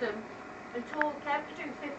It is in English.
them. And told Kev to